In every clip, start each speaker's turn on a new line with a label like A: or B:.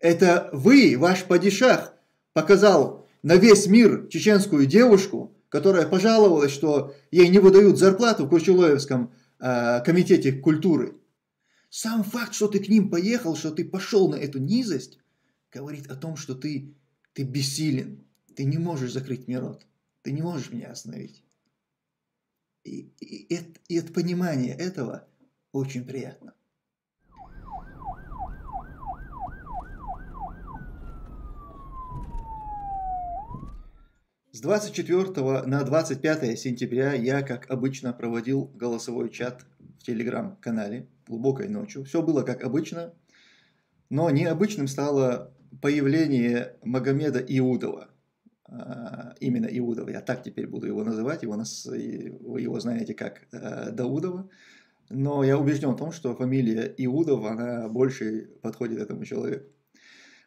A: Это вы, ваш падишах, показал на весь мир чеченскую девушку, которая пожаловалась, что ей не выдают зарплату в Курчулоевском э, комитете культуры. Сам факт, что ты к ним поехал, что ты пошел на эту низость, говорит о том, что ты, ты бессилен, ты не можешь закрыть мне рот, ты не можешь меня остановить. И, и, и, и от понимания этого очень приятно. С 24 на 25 сентября я, как обычно, проводил голосовой чат в телеграм-канале глубокой ночью. Все было как обычно, но необычным стало появление Магомеда Иудова. А, именно Иудова, я так теперь буду его называть, его, вы его знаете как э, Даудова. Но я убежден в том, что фамилия Иудов, она больше подходит этому человеку.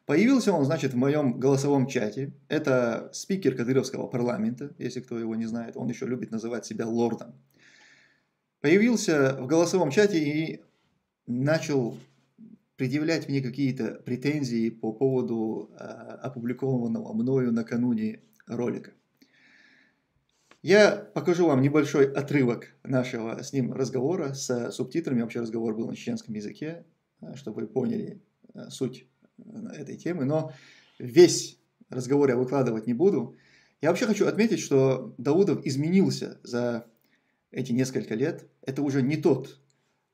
A: Появился он, значит, в моем голосовом чате. Это спикер Кадыровского парламента, если кто его не знает. Он еще любит называть себя лордом. Появился в голосовом чате и начал предъявлять мне какие-то претензии по поводу э, опубликованного мною накануне ролика. Я покажу вам небольшой отрывок нашего с ним разговора с субтитрами. Вообще разговор был на чеченском языке, э, чтобы вы поняли э, суть этой темы, но весь разговор я выкладывать не буду. Я вообще хочу отметить, что Даудов изменился за эти несколько лет. Это уже не тот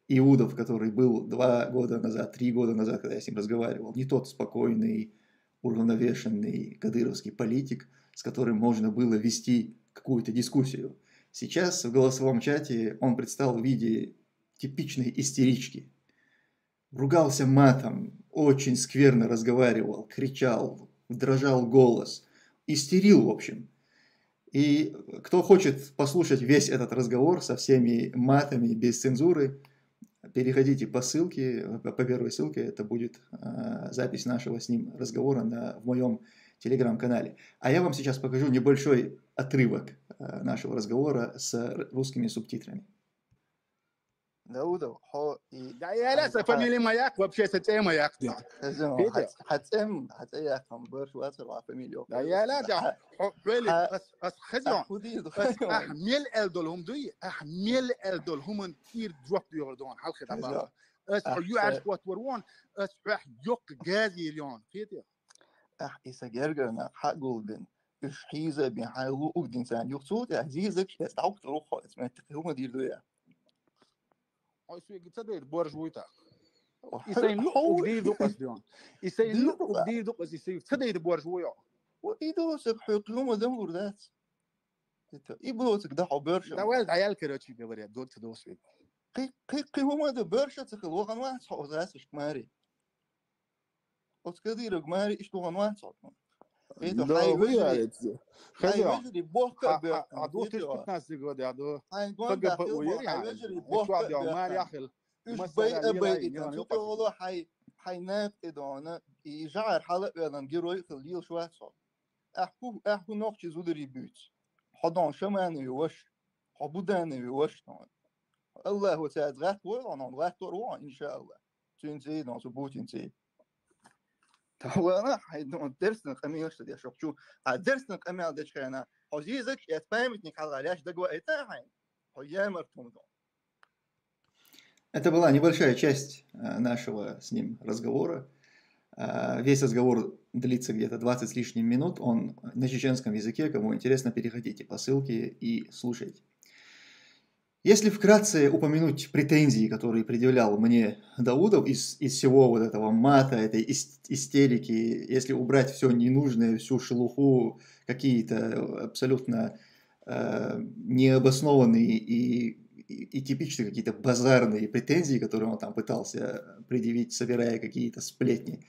A: Иудов, который был два года назад, три года назад, когда я с ним разговаривал. Не тот спокойный, уравновешенный кадыровский политик, с которым можно было вести какую-то дискуссию. Сейчас в голосовом чате он предстал в виде типичной истерички. Ругался матом, очень скверно разговаривал, кричал, дрожал голос, истерил, в общем. И кто хочет послушать весь этот разговор со всеми матами, без цензуры, переходите по ссылке, по первой ссылке, это будет э, запись нашего с ним разговора на, в моем телеграм-канале. А я вам сейчас покажу небольшой отрывок э, нашего разговора с русскими субтитрами.
B: نودو هو إيه دعي هلا سفني لي ماياك وبشي ستي ماياك دي
C: حتم حتي كم برش واتر وفمي
B: ليو دعي هلا دعي حويلي بس بس خزون احميل الدول هم دوي احميل الدول هم كير دروب دي اردون حلقة طبعا اس يو اش وات ور وان اس راح يوك غازي ليون فيتي
C: اح اسا جيرغنا حق جولدن اش حيزه بحاله وقدين سان. يقصود عزيزك استعوك تروحه اسمه تقهومه دير دويا
B: og suegitadu borjuita
C: وإيدوس بحيط لهم ذم وردات إيبلوتك ده حبرشة
B: ده ولد عيال كراتشي جبريا دول تدوس فيك
C: قي قي قي هما ده برشة تخل وغن واحد صعود راسش ماري أتكدي رقماري إيش لغن واحد
B: صعود ماري
C: Edo, high usually
B: boca a duas três nas
C: igual a do paga
B: para o Ian usually
C: boca de Omar يحل مثلا بي تقولوا حي حينات ادونا يجعر حلق بدن جروي في اليل شوية صار احكو احكو نقطة زود ريبيوت حضان شما نيوش حبودان نيوش نون الله تعالى غات ورون غات ورون ان شاء الله تنتهي نصبوت تنتهي bout تنزي. وانا حيدون درسنا قمي وش دي شوف شو درسنا قمي على دش كنا حجيزك يتفهمتني على علاش دقوا ايتا حين حيامر تمدون
A: Это была небольшая часть нашего с ним разговора. Весь разговор длится где-то 20 с лишним минут. Он на чеченском языке. Кому интересно, переходите по ссылке и слушайте. Если вкратце упомянуть претензии, которые предъявлял мне Даудов из, из всего вот этого мата, этой истерики, если убрать все ненужное, всю шелуху, какие-то абсолютно э, необоснованные и, и, и типичные какие-то базарные претензии, которые он там пытался предъявить, собирая какие-то сплетни,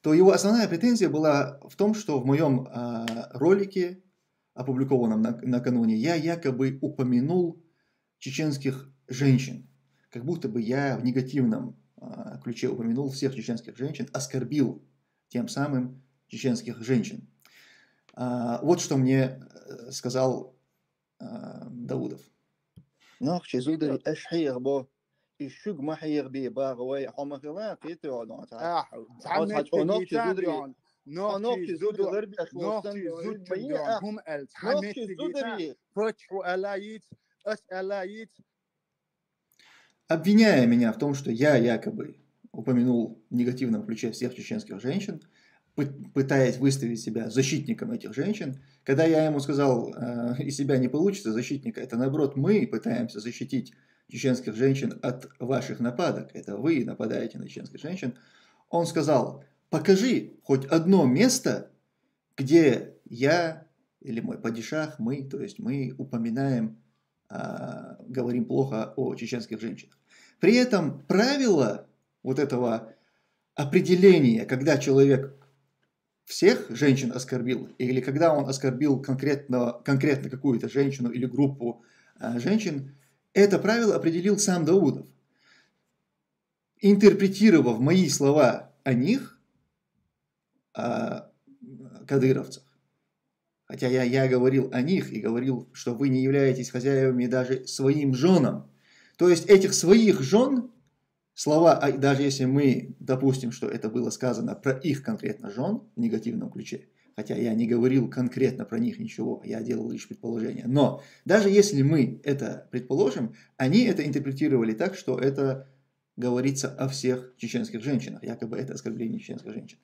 A: то его основная претензия была в том, что в моем э, ролике, опубликованном на, накануне, я якобы упомянул чеченских женщин. Как будто бы я в негативном а, ключе упомянул всех чеченских женщин, оскорбил тем самым чеченских женщин. А, вот что мне э, сказал а, Даудов.
C: ناخ چیزو داری اش حیق با الشوق ما حيغبي باغوي حما خلا قيت يقعدون
B: اه تعمل تجيتان نوكي زود غربي نوكي زود هم ال تعمل تجيتان فتحوا الايت اس الايت
A: Обвиняя меня в том, что я якобы упомянул в негативном ключе всех чеченских женщин, пытаясь выставить себя защитником этих женщин, когда я ему сказал, э, из себя не получится защитника, это наоборот мы пытаемся защитить чеченских женщин от ваших нападок, это вы нападаете на чеченских женщин, он сказал, покажи хоть одно место, где я или мой падишах, мы, то есть мы упоминаем, а, говорим плохо о чеченских женщинах. При этом правило вот этого определения, когда человек всех женщин оскорбил, или когда он оскорбил конкретно, конкретно какую-то женщину или группу а, женщин, это правило определил сам Даудов. Интерпретировав мои слова о них, о кадыровцах, хотя я, я говорил о них и говорил, что вы не являетесь хозяевами даже своим женам, то есть этих своих жен, слова, а даже если мы допустим, что это было сказано про их конкретно жен в негативном ключе, хотя я не говорил конкретно про них ничего, я делал лишь предположение. Но даже если мы это предположим, они это интерпретировали так, что это говорится о всех чеченских женщинах, якобы это оскорбление чеченских женщин.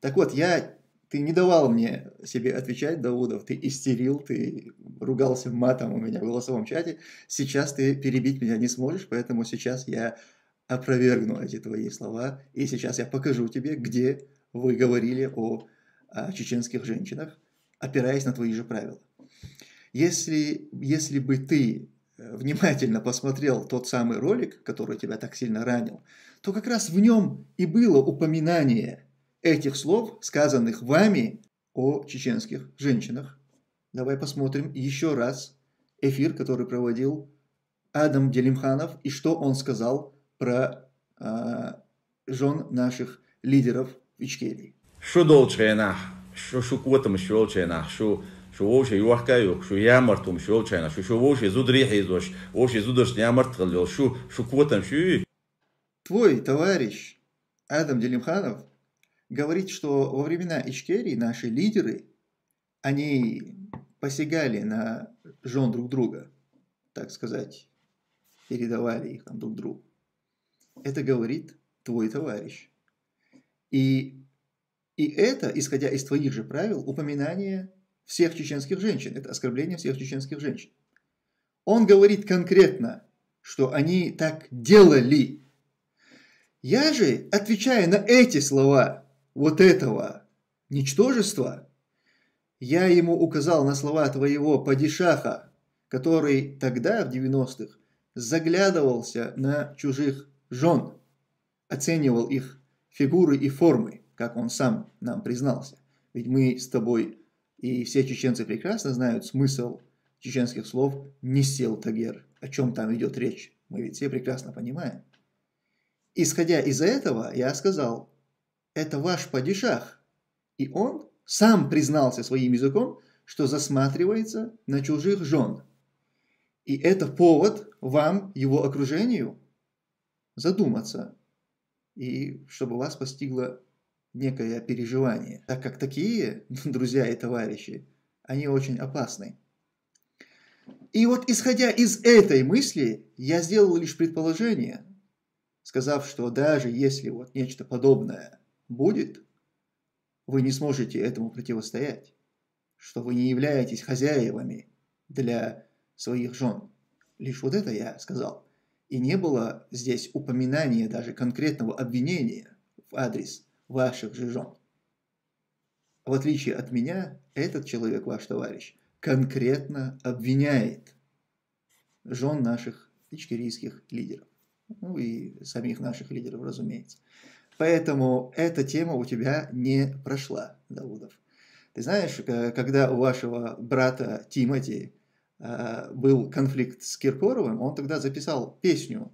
A: Так вот, я, ты не давал мне себе отвечать, Даудов, ты истерил, ты ругался матом у меня в голосовом чате, сейчас ты перебить меня не сможешь, поэтому сейчас я опровергну эти твои слова, и сейчас я покажу тебе, где вы говорили о о чеченских женщинах, опираясь на твои же правила. Если, если бы ты э, внимательно посмотрел тот самый ролик, который тебя так сильно ранил, то как раз в нем и было упоминание этих слов, сказанных вами о чеченских женщинах. Давай посмотрим еще раз эфир, который проводил Адам Делимханов, и что он сказал про э, жен наших лидеров в Ичкерии.
D: شو dolčena, شو شو قوتم شو dolčena, شو شو وش يوحكايو شو يامرتم شو dolčena, شو شو وش يزود ريحي زوش, وش يزودش يامرت غليل, شو شو قوتم شو
A: Твой товарищ Адам Делимханов говорит, что во времена Ичкерии наши лидеры, они посягали на жен друг друга, так сказать, передавали их друг другу. Это говорит твой товарищ. И и это, исходя из твоих же правил, упоминание всех чеченских женщин. Это оскорбление всех чеченских женщин. Он говорит конкретно, что они так делали. Я же, отвечая на эти слова вот этого ничтожества, я ему указал на слова твоего падишаха, который тогда, в 90-х, заглядывался на чужих жен, оценивал их фигуры и формы как он сам нам признался. Ведь мы с тобой и все чеченцы прекрасно знают смысл чеченских слов «не сел Тагер», о чем там идет речь. Мы ведь все прекрасно понимаем. Исходя из этого, я сказал, это ваш падишах. И он сам признался своим языком, что засматривается на чужих жен. И это повод вам, его окружению, задуматься, и чтобы вас постигло некое переживание, так как такие друзья и товарищи, они очень опасны. И вот исходя из этой мысли, я сделал лишь предположение, сказав, что даже если вот нечто подобное будет, вы не сможете этому противостоять, что вы не являетесь хозяевами для своих жен. Лишь вот это я сказал. И не было здесь упоминания даже конкретного обвинения в адрес ваших же жен. В отличие от меня, этот человек, ваш товарищ, конкретно обвиняет жен наших ичкерийских лидеров. Ну и самих наших лидеров, разумеется. Поэтому эта тема у тебя не прошла, Даудов. Ты знаешь, когда у вашего брата Тимати э, был конфликт с Киркоровым, он тогда записал песню,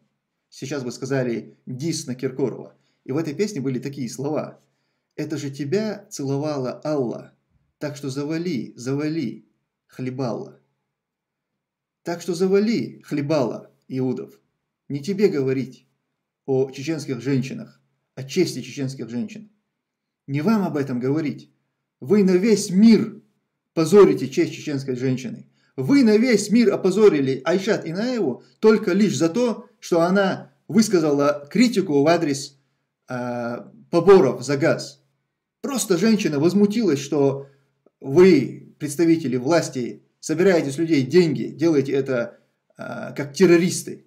A: сейчас бы сказали, дис на Киркорова. И в этой песне были такие слова. «Это же тебя целовала Алла, так что завали, завали, хлебала». Так что завали, хлебала, Иудов. Не тебе говорить, о чеченских женщинах, о чести чеченских женщин. Не вам об этом говорить. Вы на весь мир позорите честь чеченской женщины. Вы на весь мир опозорили Айшат Инаеву только лишь за то, что она высказала критику в адрес э, поборов за газ. Просто женщина возмутилась, что вы, представители власти, собираете с людей деньги, делаете это э, как террористы.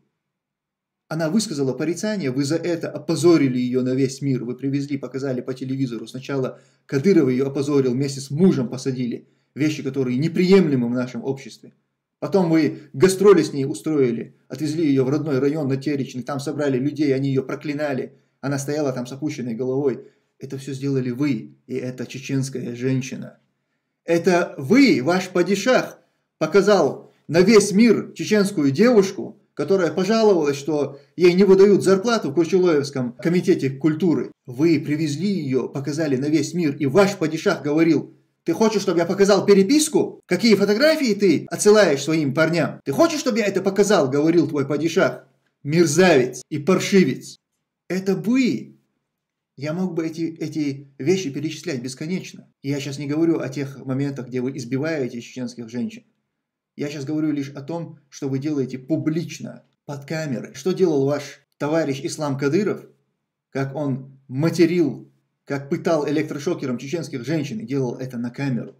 A: Она высказала порицание, вы за это опозорили ее на весь мир, вы привезли, показали по телевизору. Сначала Кадыров ее опозорил, вместе с мужем посадили. Вещи, которые неприемлемы в нашем обществе. Потом вы гастроли с ней устроили, отвезли ее в родной район на Теречный, там собрали людей, они ее проклинали. Она стояла там с опущенной головой. Это все сделали вы, и это чеченская женщина. Это вы, ваш падишах, показал на весь мир чеченскую девушку, которая пожаловалась, что ей не выдают зарплату в Курчулоевском комитете культуры. Вы привезли ее, показали на весь мир, и ваш падишах говорил, ты хочешь, чтобы я показал переписку? Какие фотографии ты отсылаешь своим парням? Ты хочешь, чтобы я это показал, говорил твой падишах? Мерзавец и паршивец. Это вы. Я мог бы эти, эти вещи перечислять бесконечно. я сейчас не говорю о тех моментах, где вы избиваете чеченских женщин. Я сейчас говорю лишь о том, что вы делаете публично, под камерой. Что делал ваш товарищ Ислам Кадыров, как он материл, как пытал электрошокером чеченских женщин и делал это на камеру.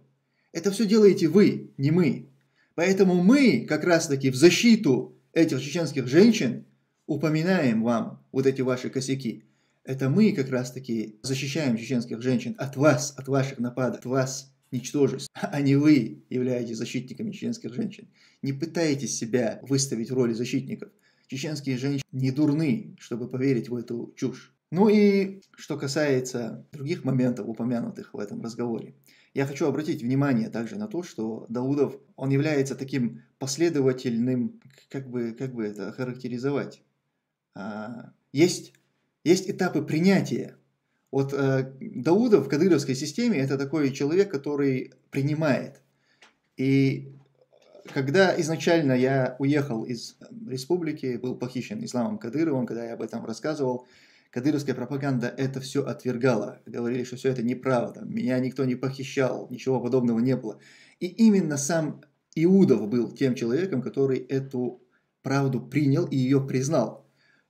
A: Это все делаете вы, не мы. Поэтому мы как раз-таки в защиту этих чеченских женщин упоминаем вам вот эти ваши косяки. Это мы как раз-таки защищаем чеченских женщин от вас, от ваших нападок, от вас, ничтожеств, а не вы являетесь защитниками чеченских женщин. Не пытайтесь себя выставить в роли защитников. Чеченские женщины не дурны, чтобы поверить в эту чушь. Ну и что касается других моментов, упомянутых в этом разговоре, я хочу обратить внимание также на то, что Даудов, он является таким последовательным, как бы, как бы это характеризовать. А, есть, есть этапы принятия вот э, Даудов в кадыровской системе это такой человек, который принимает. И когда изначально я уехал из э, республики, был похищен Исламом Кадыровым, когда я об этом рассказывал, кадыровская пропаганда это все отвергала. Говорили, что все это неправда, меня никто не похищал, ничего подобного не было. И именно сам Иудов был тем человеком, который эту правду принял и ее признал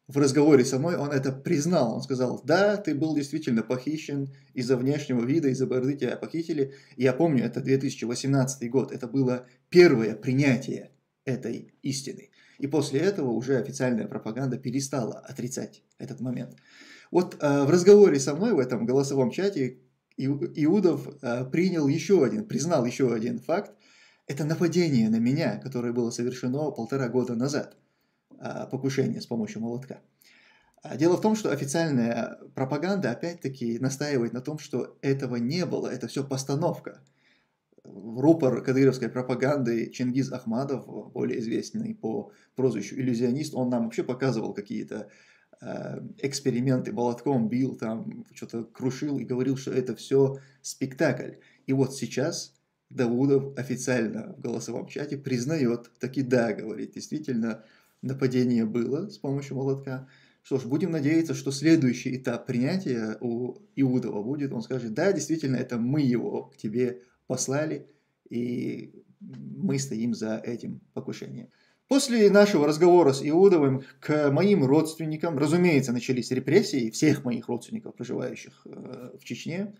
A: в разговоре со мной он это признал. Он сказал, да, ты был действительно похищен из-за внешнего вида, из-за бороды тебя похитили. Я помню, это 2018 год, это было первое принятие этой истины. И после этого уже официальная пропаганда перестала отрицать этот момент. Вот э, в разговоре со мной в этом голосовом чате Иудов э, принял еще один, признал еще один факт. Это нападение на меня, которое было совершено полтора года назад – покушение с помощью молотка. А дело в том, что официальная пропаганда опять-таки настаивает на том, что этого не было, это все постановка. Рупор кадыровской пропаганды Чингиз Ахмадов, более известный по прозвищу иллюзионист, он нам вообще показывал какие-то э, эксперименты, молотком бил, там что-то крушил и говорил, что это все спектакль. И вот сейчас Давудов официально в голосовом чате признает, таки да, говорит, действительно, нападение было с помощью молотка. Что ж, будем надеяться, что следующий этап принятия у Иудова будет. Он скажет, да, действительно, это мы его к тебе послали, и мы стоим за этим покушением. После нашего разговора с Иудовым к моим родственникам, разумеется, начались репрессии всех моих родственников, проживающих э, в Чечне.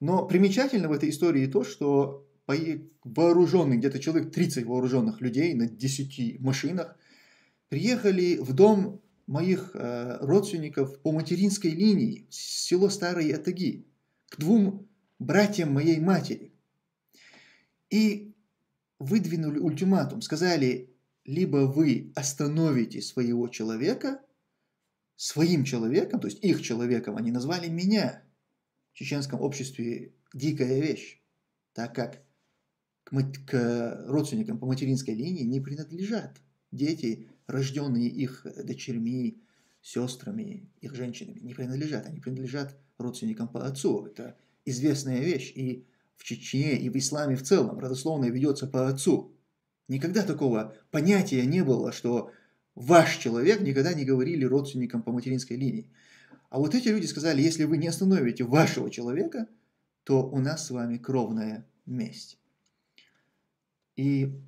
A: Но примечательно в этой истории то, что вооруженных, где-то человек 30 вооруженных людей на 10 машинах – приехали в дом моих э, родственников по материнской линии, село Старые Атаги, к двум братьям моей матери. И выдвинули ультиматум, сказали, либо вы остановите своего человека, своим человеком, то есть их человеком, они назвали меня в чеченском обществе дикая вещь, так как к, родственникам по материнской линии не принадлежат дети рожденные их дочерьми, сестрами, их женщинами, не принадлежат. Они принадлежат родственникам по отцу. Это известная вещь. И в Чечне, и в исламе в целом родословное ведется по отцу. Никогда такого понятия не было, что ваш человек, никогда не говорили родственникам по материнской линии. А вот эти люди сказали, если вы не остановите вашего человека, то у нас с вами кровная месть. И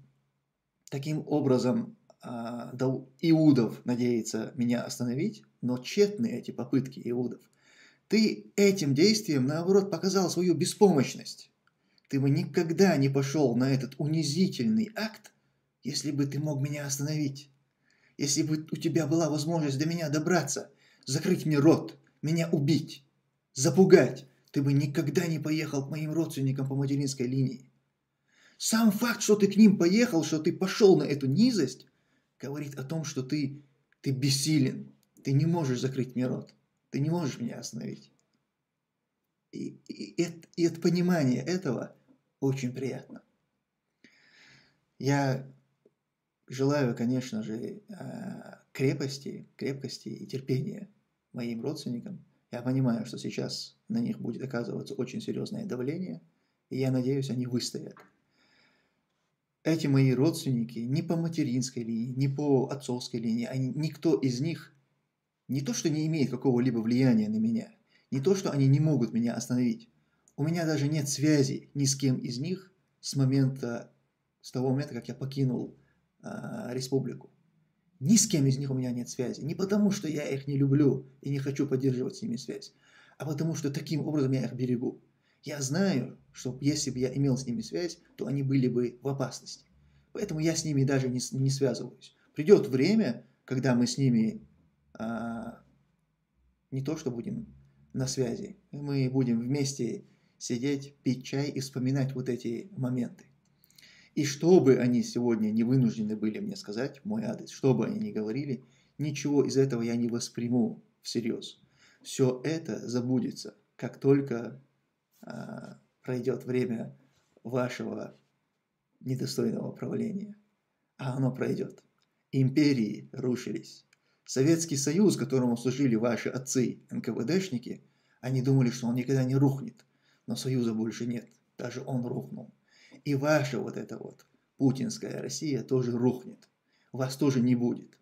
A: таким образом Иудов надеется меня остановить, но тщетны эти попытки Иудов. Ты этим действием, наоборот, показал свою беспомощность. Ты бы никогда не пошел на этот унизительный акт, если бы ты мог меня остановить. Если бы у тебя была возможность до меня добраться, закрыть мне рот, меня убить, запугать, ты бы никогда не поехал к моим родственникам по материнской линии. Сам факт, что ты к ним поехал, что ты пошел на эту низость, говорит о том, что ты, ты бессилен, ты не можешь закрыть мне рот, ты не можешь меня остановить. И, и, и, и от понимания этого очень приятно. Я желаю, конечно же, а, крепости, крепкости и терпения моим родственникам. Я понимаю, что сейчас на них будет оказываться очень серьезное давление, и я надеюсь, они выстоят эти мои родственники ни по материнской линии, ни по отцовской линии, они, никто из них не то, что не имеет какого-либо влияния на меня, не то, что они не могут меня остановить. У меня даже нет связи ни с кем из них с момента, с того момента, как я покинул э, республику. Ни с кем из них у меня нет связи. Не потому, что я их не люблю и не хочу поддерживать с ними связь, а потому, что таким образом я их берегу. Я знаю, что если бы я имел с ними связь, то они были бы в опасности. Поэтому я с ними даже не, не связываюсь. Придет время, когда мы с ними а, не то что будем на связи, мы будем вместе сидеть, пить чай и вспоминать вот эти моменты. И что бы они сегодня не вынуждены были мне сказать, мой адрес, что бы они ни говорили, ничего из этого я не восприму всерьез. Все это забудется, как только пройдет время вашего недостойного правления. А оно пройдет. Империи рушились. Советский Союз, которому служили ваши отцы, НКВДшники, они думали, что он никогда не рухнет. Но Союза больше нет. Даже он рухнул. И ваша вот эта вот путинская Россия тоже рухнет. Вас тоже не будет.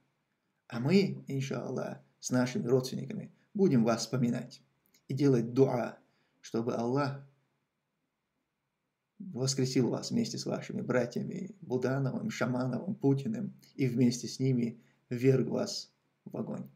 A: А мы, иншаллах, с нашими родственниками будем вас вспоминать и делать дуа чтобы Аллах воскресил вас вместе с вашими братьями Будановым, Шамановым, Путиным и вместе с ними вверг вас в огонь.